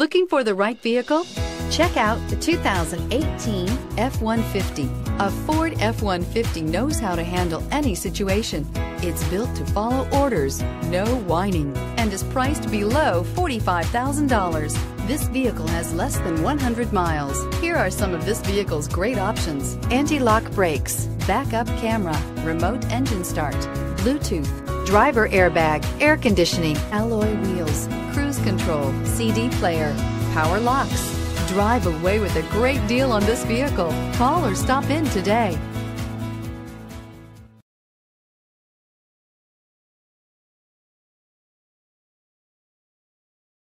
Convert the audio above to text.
Looking for the right vehicle? Check out the 2018 F-150. A Ford F-150 knows how to handle any situation. It's built to follow orders, no whining, and is priced below $45,000. This vehicle has less than 100 miles. Here are some of this vehicle's great options. Anti-lock brakes, backup camera, remote engine start, Bluetooth, driver airbag, air conditioning, alloy wheels, cruise control, CD player, power locks. Drive away with a great deal on this vehicle. Call or stop in today.